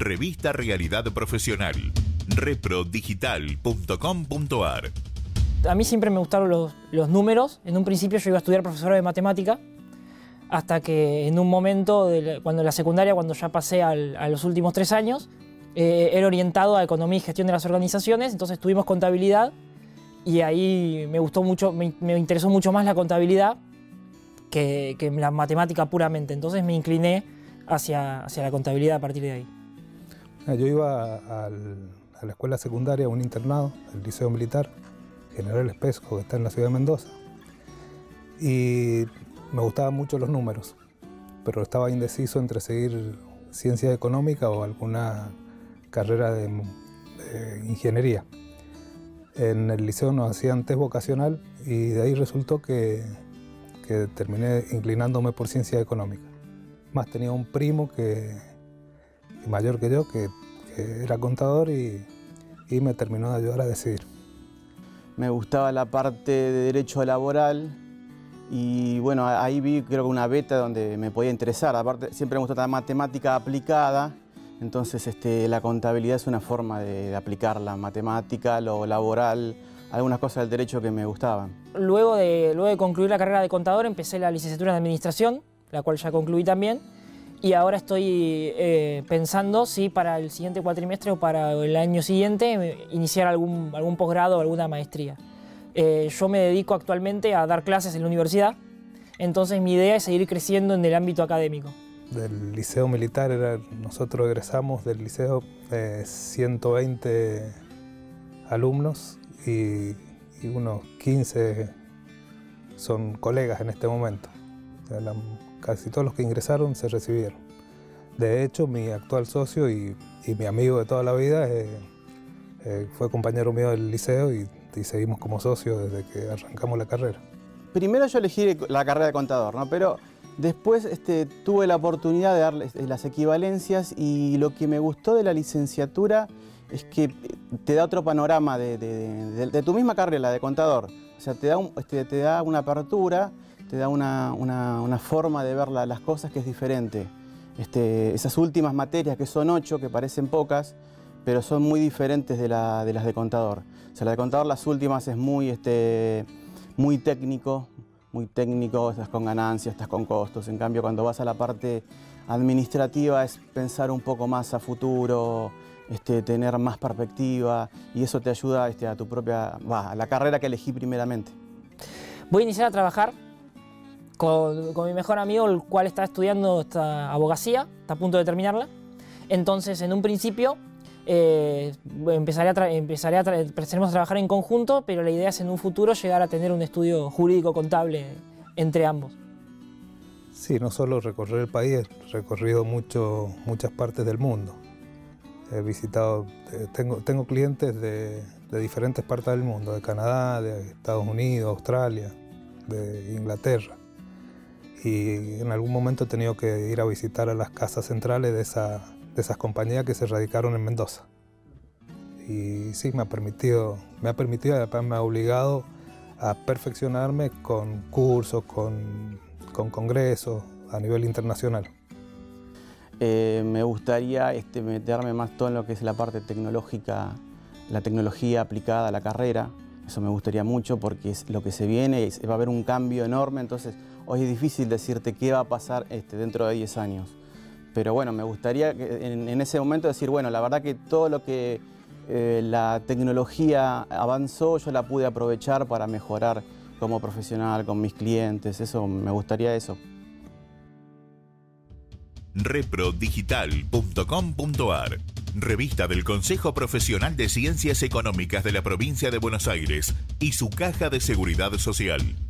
Revista Realidad Profesional. reprodigital.com.ar A mí siempre me gustaron los, números. En un principio yo iba a estudiar profesor de matemática hasta que en un momento, cuando en la secundaria, cuando ya pasé a los últimos tres años, eh, era orientado a economía y gestión de las organizaciones, entonces tuvimos contabilidad y ahí me gustó mucho, me, interesó mucho más la contabilidad que, la matemática puramente, entonces me incliné hacia la contabilidad a partir de ahí. Ah, Yo iba al- a la escuela secundaria, a un internado, el Liceo Militar, General Espesco, que está en la ciudad de Mendoza. Y me gustaban mucho los números, pero estaba indeciso entre seguir ciencia económica o alguna carrera de, de ingeniería. En el liceo nos hacían test vocacional y de ahí resultó que, que terminé inclinándome por ciencia económica. Más tenía un primo que mayor que yo, que, que era contador y, y me terminó de ayudar a decidir. Me gustaba la parte de derecho laboral y bueno, ahí vi creo que una beta donde me podía interesar. Aparte, siempre me gustó la matemática aplicada, entonces este, la contabilidad es una forma de, de aplicar la matemática, lo laboral, algunas cosas del derecho que me gustaban. Luego de, luego de concluir la carrera de contador empecé la licenciatura en administración, la cual ya concluí también, y ahora estoy eh, pensando si para el siguiente cuatrimestre o para el año siguiente eh, iniciar algún, algún posgrado o alguna maestría. Eh, yo me dedico actualmente a dar clases en la universidad, entonces mi idea es seguir creciendo en el ámbito académico. Del liceo militar, era- nosotros egresamos del liceo eh, 120 alumnos y, y unos 15 son colegas en este momento. O sea, la- casi todos los que ingresaron se recibieron. De hecho, mi actual socio y, mi amigo de toda la vida eh, eh, fue compañero mío del liceo y, y seguimos como socios desde que arrancamos la carrera. Primero yo elegí la carrera de contador, ¿no? pero después este, tuve la oportunidad de dar las equivalencias y lo que me gustó de la licenciatura es que te da otro panorama de, tu misma carrera, la de contador. O sea, te da, este, te da una apertura, te da una, una- una forma de ver la- las cosas que es diferente. Este, esas últimas materias, que son ocho, que parecen pocas, pero son muy diferentes de, la- de las de contador. O sea, la de contador, las últimas es muy, este, muy técnico, muy técnico, estás con ganancias, estás con costos. En cambio, cuando vas a la parte administrativa es pensar un poco más a futuro, este, tener más perspectiva y eso te ayuda este, a tu propia, a la carrera que elegí primeramente. Voy a iniciar a trabajar con, con mi mejor amigo, el cual está estudiando esta abogacía, está a punto de terminarla. Entonces, en un principio, eh, empezaré a, empezaré a empezaremos a trabajar en conjunto, pero la idea es en un futuro llegar a tener un estudio jurídico contable entre ambos. Sí, no solo recorrer el país, he recorrido mucho, muchas partes del mundo. He visitado, eh, tengo, tengo clientes de, de diferentes partes del mundo, de Canadá, de Estados Unidos, Australia, de Inglaterra. Y en algún momento he tenido que ir a visitar a las casas centrales de, esa- de esas compañías que se radicaron en Mendoza. Y sí, me ha permitido, me ha permitido, me ha obligado a perfeccionarme con cursos, con, con congresos a nivel internacional. Eh, me gustaría este, meterme más todo en lo que es la parte tecnológica, la tecnología aplicada a la carrera. Eso me gustaría mucho porque es lo que se viene, es- va a haber un cambio enorme, entonces hoy es difícil decirte qué va a pasar este, dentro de 10 años. Pero bueno, me gustaría en ese momento decir, bueno, la verdad que todo lo que eh, la tecnología avanzó, yo la pude aprovechar para mejorar como profesional, con mis clientes, eso, me gustaría eso. reprodigital.com.ar Revista del Consejo Profesional de Ciencias Económicas de la Provincia de Buenos Aires y su Caja de Seguridad Social.